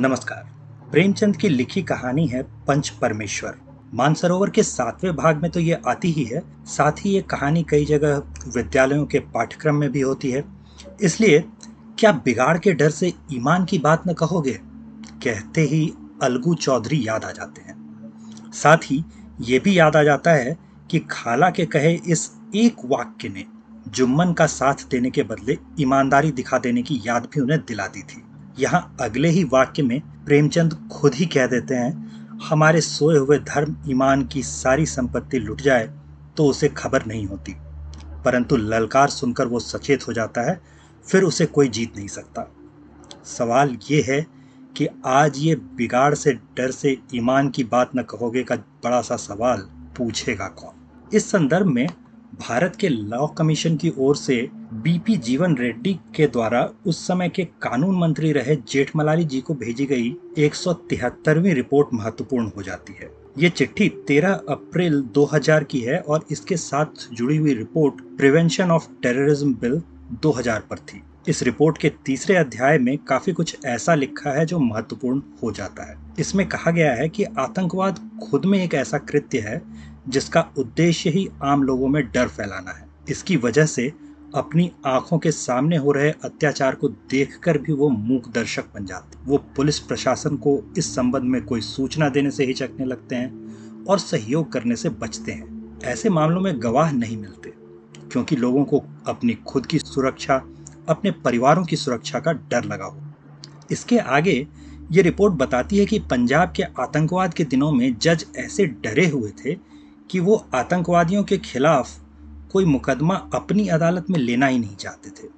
नमस्कार। प्रेमचंद की लिखी कहानी है पंच परमेश्वर। मानसरोवर के सातवें भाग में तो ये आती ही है, साथ ही ये कहानी कई जगह विद्यालयों के पाठ्यक्रम में भी होती है। इसलिए, क्या बिगाड़ के डर से ईमान की बात न कहोगे? कहते ही अलगू चौधरी याद आ जाते हैं। साथ ही ये भी याद आ जाता है कि खाला के कहे इस एक वाक्य ने जुम्मन का साथ देने के बदले ईमानदारी दिखा देने की याद भी उन्हें दिला दी थी। यहाँ अगले ही वाक्य में प्रेमचंद खुद ही कह देते हैं, हमारे सोए हुए धर्म ईमान की सारी संपत्ति लुट जाए तो उसे खबर नहीं होती। परंतु ललकार सुनकर वो सचेत हो जाता है, फिर उसे कोई जीत नहीं सकता। सवाल ये है कि आज ये बिगाड़ से डर से ईमान की बात न कहोगे का बड़ा सा सवाल पूछेगा कौन? इस संदर्भ में भारत के लॉ कमीशन की ओर से बीपी जीवन रेड्डी के द्वारा उस समय के कानून मंत्री रहे जेठमलानी जी को भेजी गई एक रिपोर्ट महत्वपूर्ण हो जाती है। ये चिट्ठी 13 अप्रैल 2000 की है और इसके साथ जुड़ी हुई report prevention of terrorism bill 2000 पर थी। इस रिपोर्ट के तीसरे अध्याय में काफ़ी कुछ ऐसा लिखा है जो महत्वपूर्ण हो जाता है। इसमें कहा गया है कि आतंकवाद खुद में एक ऐसा कृत्य है जिसका उद्देश्य ही आम लोगों में डर फैलाना है। इसकी वजह से अपनी आँखों के सामने हो रहे अत्याचार को देखकर भी वो मूक दर्शक बन जाते वो पुलिस प्रशासन को इस संबंध में कोई सूचना देने से हिचकने लगते हैं और सहयोग करने से बचते हैं। ऐसे मामलों में गवाह नहीं मिलते, क्योंकि लोगों को अपनी खुद की सुरक्षा, अपने परिवारों की सुरक्षा का डर लगा हो। इसके आगे ये रिपोर्ट बताती है कि पंजाब के आतंकवाद के दिनों में जज ऐसे डरे हुए थे कि वो आतंकवादियों के खिलाफ कोई मुकदमा अपनी अदालत में लेना ही नहीं चाहते थे।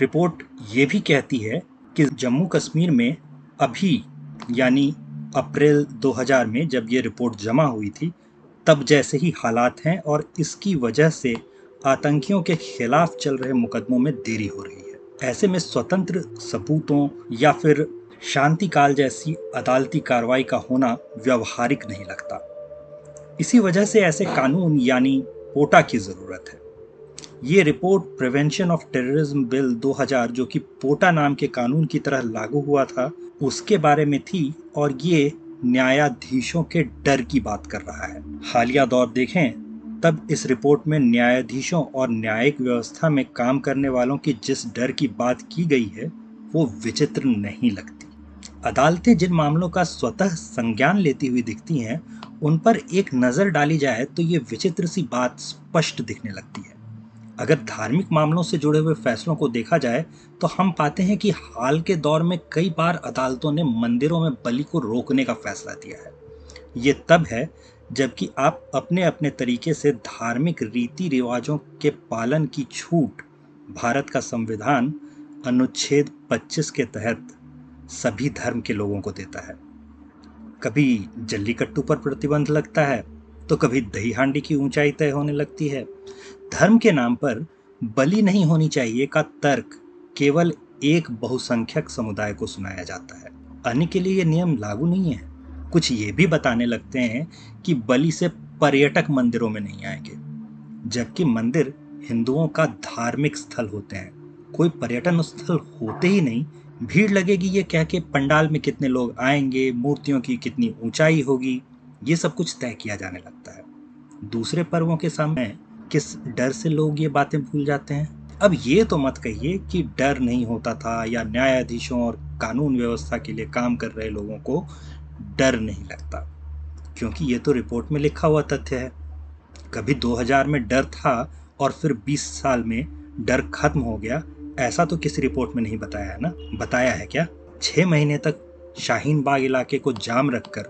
रिपोर्ट ये भी कहती है कि जम्मू कश्मीर में अभी, यानी अप्रैल 2000 में जब ये रिपोर्ट जमा हुई थी, तब जैसे ही हालात हैं और इसकी वजह से आतंकियों के खिलाफ चल रहे मुकदमों में देरी हो रही है। ऐसे में स्वतंत्र सबूतों या फिर शांति काल जैसी अदालती कार्रवाई का होना व्यवहारिक नहीं लगता। इसी वजह से ऐसे कानून यानी पोटा की ज़रूरत है। ये report prevention of terrorism bill 2000 जो कि पोटा नाम के कानून की तरह लागू हुआ था, उसके बारे में थी और ये न्यायाधीशों के डर की बात कर रहा है। हालिया दौर देखें, तब इस रिपोर्ट में न्यायाधीशों और न्यायिक व्यवस्था में काम करने वालों की जिस डर की बात की गई है, वो विचित्र नहीं लगती। अदालतें जिन मामलों का स्वतः संज्ञान लेती हुई दिखती हैं उन पर एक नज़र डाली जाए तो ये विचित्र सी बात स्पष्ट दिखने लगती है। अगर धार्मिक मामलों से जुड़े हुए फैसलों को देखा जाए तो हम पाते हैं कि हाल के दौर में कई बार अदालतों ने मंदिरों में बलि को रोकने का फैसला दिया है। ये तब है, जबकि आप अपने अपने तरीके से धार्मिक रीति रिवाजों के पालन की छूट, भारत का संविधान अनुच्छेद 25 के तहत सभी धर्म के लोगों को देता है। कभी जल्लीकट्टू पर प्रतिबंध लगता है तो कभी दही हांडी की ऊंचाई तय होने लगती है। धर्म के नाम पर बलि नहीं होनी चाहिए का तर्क केवल एक बहुसंख्यक समुदाय को सुनाया जाता है। अन्य के लिए यह नियम लागू नहीं है। कुछ ये भी बताने लगते हैं कि बलि से पर्यटक मंदिरों में नहीं आएँगे, जबकि मंदिर हिंदुओं का धार्मिक स्थल होते हैं। कोई पर्यटन स्थल होते ही नहीं भीड़ लगेगी ये कह के पंडाल में कितने लोग आएँगे, मूर्तियों की कितनी ऊंचाई होगी, ये सब कुछ तय किया जाने लगता है। दूसरे पर्वों के सामने किस डर से लोग ये बातें भूल जाते हैं? अब ये तो मत कहिए कि डर नहीं होता था या न्यायाधीशों और कानून व्यवस्था के लिए काम कर रहे लोगों को डर नहीं लगता, क्योंकि ये तो रिपोर्ट में लिखा हुआ तथ्य है। कभी 2000 में डर था और फिर 20 साल में डर खत्म हो गया ऐसा तो किसी रिपोर्ट में नहीं बताया है ना? बताया है क्या? छह महीने तक शाहीन बाग इलाके को जाम रखकर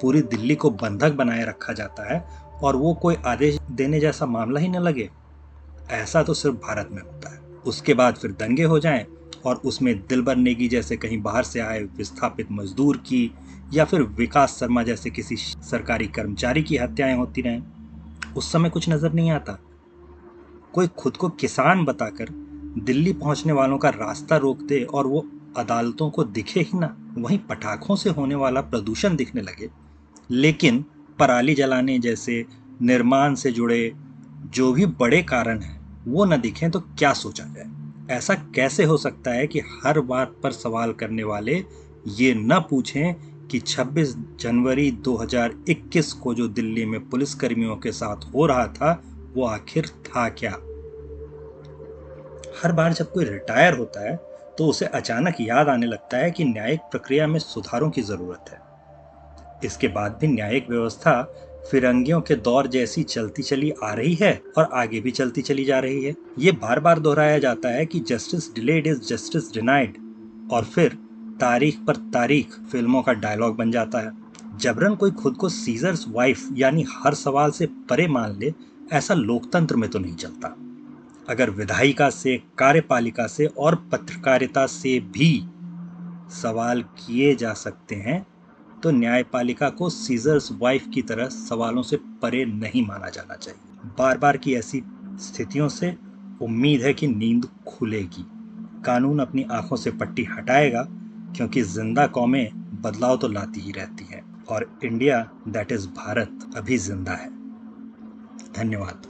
पूरी दिल्ली को बंधक बनाए रखा जाता है और वो कोई आदेश देने जैसा मामला ही न लगे। ऐसा तो सिर्फ़ भारत में होता है। उसके बाद फिर दंगे हो जाएँ और उसमें दिलबर नेगी जैसे कहीं बाहर से आए विस्थापित मजदूर की या फिर विकास शर्मा जैसे किसी सरकारी कर्मचारी की हत्याएँ होती रहें, उस समय कुछ नज़र नहीं आता। कोई खुद को किसान बताकर दिल्ली पहुँचने वालों का रास्ता रोक दे और वो अदालतों को दिखे ही ना, वहीं पटाखों से होने वाला प्रदूषण दिखने लगे। लेकिन पराली जलाने जैसे निर्माण से जुड़े जो भी बड़े कारण हैं, वो न दिखें तो क्या सोचा जाए? ऐसा कैसे हो सकता है कि हर बात पर सवाल करने वाले ये न पूछें कि 26 जनवरी 2021 को जो दिल्ली में पुलिसकर्मियों के साथ हो रहा था, वो आखिर था क्या? हर बार जब कोई रिटायर होता है तो उसे अचानक याद आने लगता है कि न्यायिक प्रक्रिया में सुधारों की ज़रूरत है। इसके बाद भी न्यायिक व्यवस्था फिरंगियों के दौर जैसी चलती चली आ रही है और आगे भी चलती चली जा रही है। ये बार बार दोहराया जाता है कि justice delayed is justice denied और फिर तारीख पर तारीख फ़िल्मों का डायलॉग बन जाता है। जबरन कोई खुद को सीजर्स वाइफ यानी हर सवाल से परे मान ले, ऐसा लोकतंत्र में तो नहीं चलता। अगर विधायिका से, कार्यपालिका से और पत्रकारिता से भी सवाल किए जा सकते हैं तो न्यायपालिका को सीजर्स वाइफ की तरह सवालों से परे नहीं माना जाना चाहिए। बार बार की ऐसी स्थितियों से उम्मीद है कि नींद खुलेगी। कानून अपनी आँखों से पट्टी हटाएगा, क्योंकि ज़िंदा कौमें बदलाव तो लाती ही रहती हैं, और इंडिया दैट इज़ भारत, अभी ज़िंदा है। धन्यवाद।